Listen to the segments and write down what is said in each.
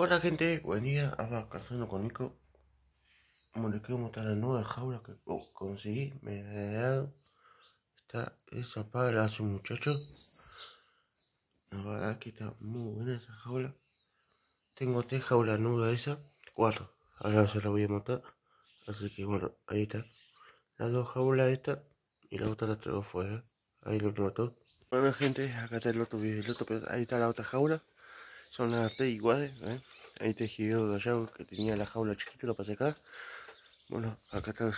Hola gente, buen día, ahora cazando con Nico. Como les quiero mostrar la nueva jaula que oh, conseguí, me he dado. Está esa para hace un muchacho. La verdad que está muy buena esa jaula. Tengo tres jaulas nuevas esa, cuatro. Ahora se las voy a mostrar. Así que bueno, ahí está. Las dos jaulas esta y la otra la traigo fuera. Ahí lo notó. Bueno gente, acá está el otro video, el otro, ahí está la otra jaula son las tres iguales ¿eh? ahí tejido de allá que tenía la jaula chiquita lo pasé acá. Bueno acá están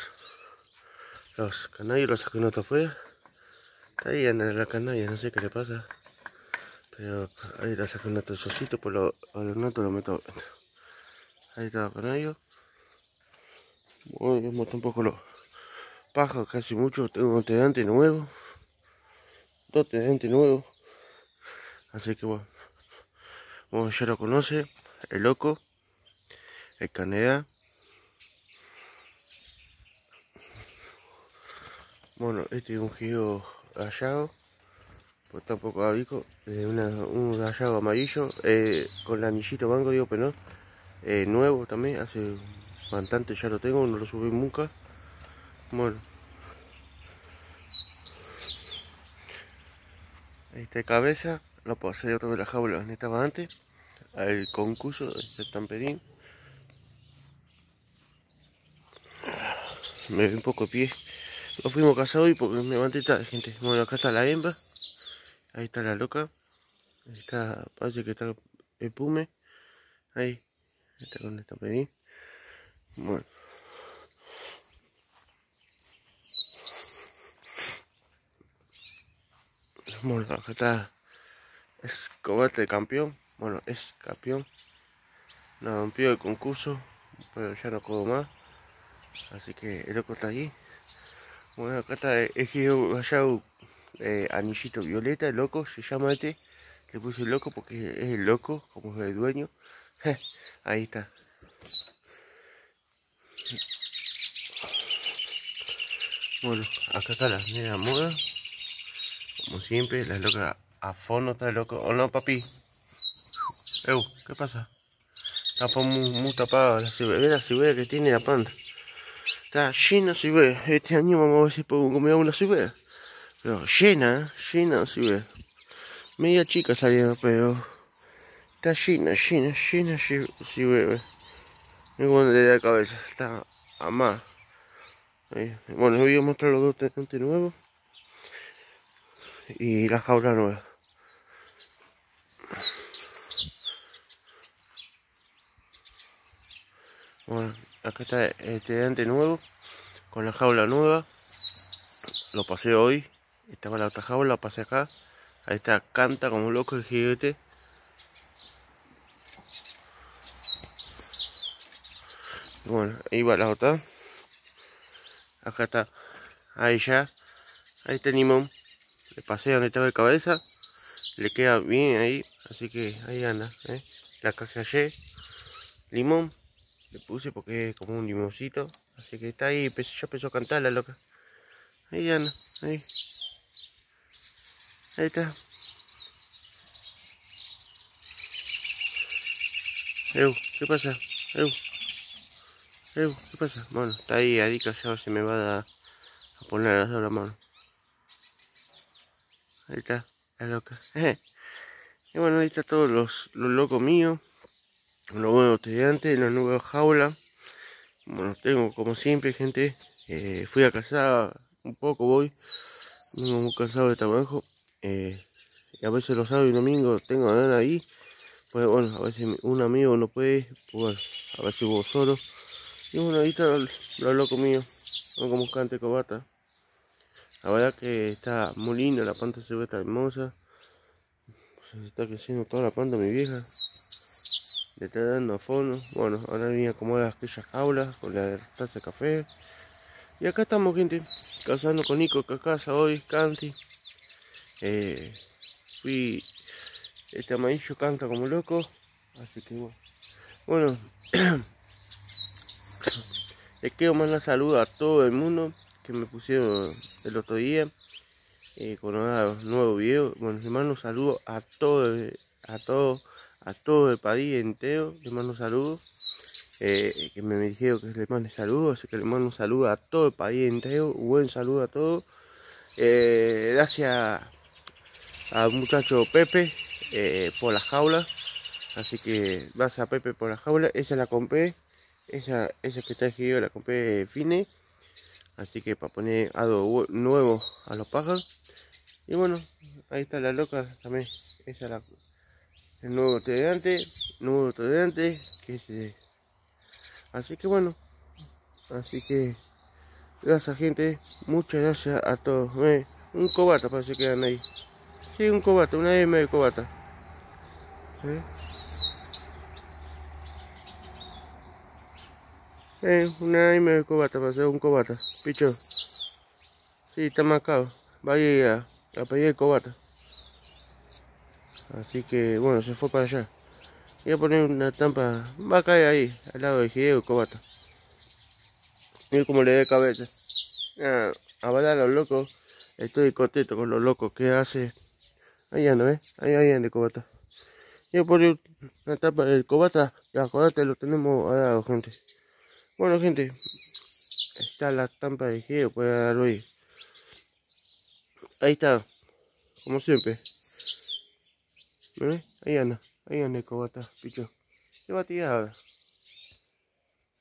los, canallos los saqué nota afuera ahí anda la canalla no sé qué le pasa. Pero ahí la saqué nota socito por lo noto lo meto. Ahí está el canallo. Voy a mostrar un poco los pajos casi mucho. Tengo un tedante nuevo. Dos tedantes nuevos. Así que bueno como ya lo conoce, el loco, el caneda. Bueno, este es un giro rayado, pues tampoco abico, eh, un rayado amarillo, eh, con el anillito banco, digo, pero no, eh, nuevo también, hace bastante ya lo tengo, no lo subí nunca. Bueno, esta cabeza lo pasé otra vez la jaula donde estaba antes. Al concurso de este tamperín. Me ve un poco de pie. Lo fuimos a casa hoy porque me levanté tarde gente. Bueno acá está la hembra. Ahí está la loca. Ahí está parece que está el pume. Ahí. Está con el tamperín. Bueno. Bueno acá está es combate campeón. Bueno, es campeón. No rompió el concurso, pero ya no juego más. Así que el loco está allí. Bueno, acá está el allá eh, anillito violeta, el loco, se llama este. Le puse el loco porque es el loco, como es el dueño. Ahí está. Bueno, acá está la negra moda. Como siempre, la loca a fondo está loco. ¿O no, papi? Eu, ¿qué pasa? Está muy, muy tapado la cebolla. la cebolla que tiene la planta. Está llena de cebolla. Este año vamos a ver si puedo comer una cebolla. Pero llena, llena de cebolla. Media chica saliendo, pero... Está llena, llena, llena de cebolla. Mira cuando le da la cabeza. Está a más. Bueno, voy a mostrar los dos tenentes nuevos. Y la jaula nueva. Bueno, acá está este dente nuevo, con la jaula nueva. Lo pasé hoy. Estaba la otra jaula, la pasé acá. Ahí está, canta como loco el gigante. Bueno, ahí va la otra. Acá está. Ahí ya. Ahí está el limón. Le pasé donde estaba de cabeza. Le queda bien ahí. Así que ahí anda. ¿eh? La caja Limón le puse porque es como un limoncito. Así que está ahí, ya empezó a cantar la loca. Ahí anda, ahí. Ahí está. Eu, ¿qué pasa? Eu. Eu, ¿qué pasa? Bueno, está ahí, ahí que se me va a, a poner dos la mano. Ahí está, la loca. y bueno, ahí está todos los, los locos míos los nuevos estudiantes, la nueva jaula. Bueno, tengo como siempre, gente. Eh, fui a cazar un poco, voy. Vengo muy cansado de trabajo. Eh, y a veces los sábados y domingos tengo ganas ahí. Pues bueno, a veces un amigo no puede. Pues a veces vos solo. Y bueno, ahí está lo loco mío. Como cante cobata. La verdad que está muy linda, la planta se ve tan hermosa. Se está creciendo toda la planta mi vieja le está dando fondo. Bueno, ahora viene a acomodar aquellas jaulas con la taza de café. Y acá estamos, gente, cazando con Nico casa hoy, Canti. Eh, fui, este amarillo canta como loco, así que bueno. Bueno, les quiero mandar saludos a todo el mundo que me pusieron el otro día eh, con un nuevo video. Bueno, les mando saludos a todos, a todos a todo el país entero, les mando saludos. Eh, que me dijeron que les mande saludos, así que les mando un saludo a todo el país entero, un buen saludo a todos. Eh, gracias al muchacho Pepe eh, por la jaula, así que vas a Pepe por la jaula, esa la compré, esa, esa que está escribiendo la compré fine, así que para poner algo nuevo a los pájaros. Y bueno, ahí está la loca también, esa es la, el nuevo tolerante, nuevo tolerante, que es Así que bueno, así que gracias gente, muchas gracias a todos. un cobata parece que quedan ahí. Sí, un cobata, una M de cobata. ¿Eh? Eh, una M de cobata, para hacer un cobata. Picho. Sí, está marcado. Vaya a, a pedir el cobata. Así que bueno, se fue para allá. Voy a poner una estampa, va a caer ahí, al lado del Hideo Cobata. Mira cómo le dé cabeza. Ah, a bailar a los locos, estoy contento con los locos que hace. Ahí anda, ¿ves? Ahí, ahí anda Cobata. A poner una tapa del Cobata, ya acordate, lo tenemos al lado, gente. Bueno, gente, está la estampa de Hideo, puede darlo ahí. Ahí está, como siempre. ¿Ves? Ahí anda. Ahí anda el cobata, picho. ¿Qué va a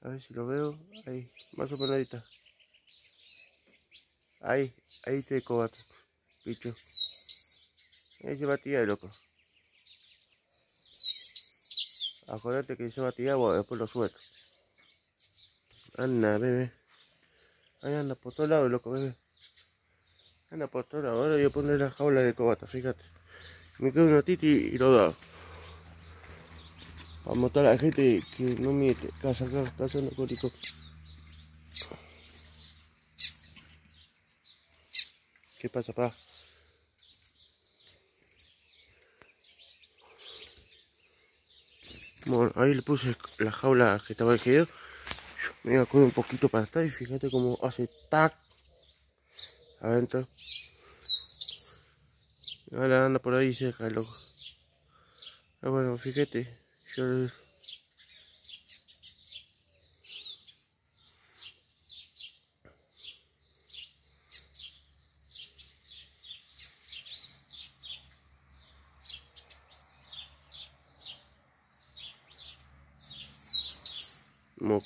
A ver si lo veo. Ahí, más o menos ahí. Ahí, está el cobata, picho. Ahí se va a tirar, loco. Acordate que se va a tirar, bueno, después lo suelto. Anda, bebé. Ahí anda por todos lados, loco, bebé. Anda por todos lados. Ahora a poner la jaula de cobata, fíjate. Me quedo una titi y lo da. Vamos a la gente que no miete. Casa acá, casa narcótico. ¿Qué pasa, pa? Bueno, ahí le puse la jaula que estaba el Me voy a un poquito para estar y fíjate cómo hace tac adentro. Ahora anda por ahí cerca, loco. Ah, bueno, fíjate.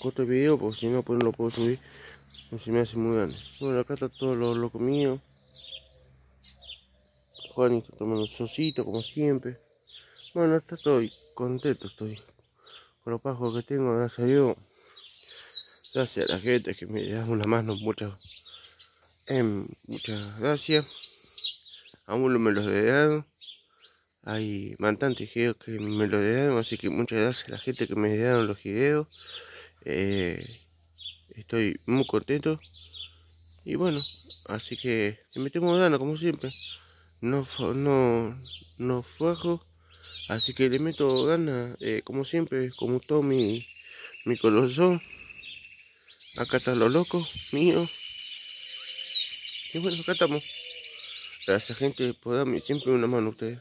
Corto el video porque si no pues no lo puedo subir no se me hace muy grande bueno acá está todo lo, lo comido Juan está tomando un sosito como siempre bueno, estoy contento, estoy con los pajos que tengo, gracias a Dios. Gracias a la gente que me da una mano, muchas, em, muchas gracias. Aún no me los dado. Hay mantantes que me lo dieron, así que muchas gracias a la gente que me dieron los videos. Eh, estoy muy contento. Y bueno, así que me metemos dando como siempre. No, no, no fuego Así que le meto ganas, eh, como siempre, como todo mi, mi colosón. Acá están los locos míos. Y bueno, acá estamos. Gracias gente por darme siempre una mano a ustedes.